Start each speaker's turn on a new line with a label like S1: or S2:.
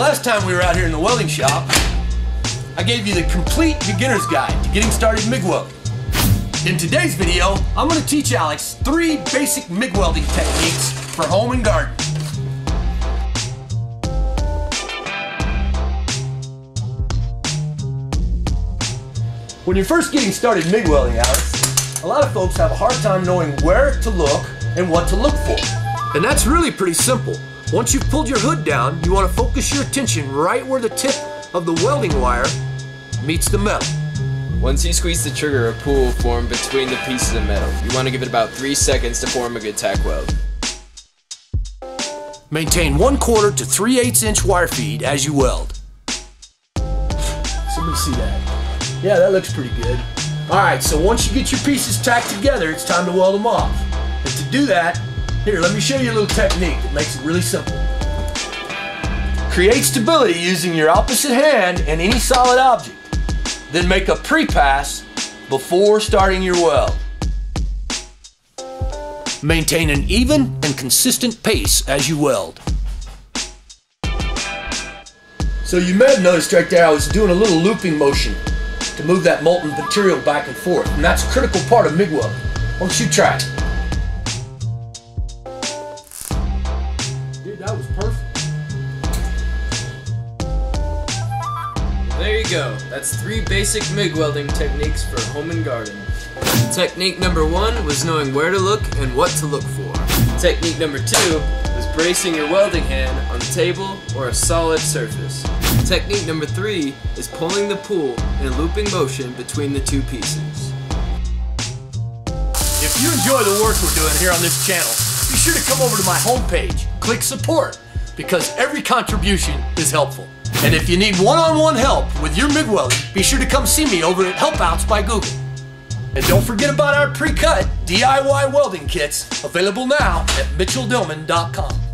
S1: last time we were out here in the welding shop, I gave you the complete beginner's guide to getting started MIG welding. In today's video, I'm going to teach Alex three basic MIG welding techniques for home and garden. When you're first getting started MIG welding, Alex, a lot of folks have a hard time knowing where to look and what to look for. And that's really pretty simple. Once you've pulled your hood down, you want to focus your attention right where the tip of the welding wire meets the metal.
S2: Once you squeeze the trigger, a pool will form between the pieces of metal. You want to give it about 3 seconds to form a good tack weld.
S1: Maintain 1 quarter to 3 8 inch wire feed as you weld. Somebody see that? Yeah, that looks pretty good. Alright, so once you get your pieces tacked together, it's time to weld them off. And to do that, here, let me show you a little technique that makes it really simple. Create stability using your opposite hand and any solid object. Then make a pre-pass before starting your weld. Maintain an even and consistent pace as you weld. So you may have noticed right there I was doing a little looping motion to move that molten material back and forth. And that's a critical part of MIG welding. Why don't you try it?
S2: Go. That's three basic MIG welding techniques for home and garden. Technique number one was knowing where to look and what to look for. Technique number two was bracing your welding hand on the table or a solid surface. Technique number three is pulling the pool in a looping motion between the two pieces.
S1: If you enjoy the work we're doing here on this channel, be sure to come over to my homepage, click support, because every contribution is helpful. And if you need one-on-one help with your MIG welding, be sure to come see me over at Helpouts by Google. And don't forget about our pre-cut DIY welding kits, available now at mitchelldillman.com.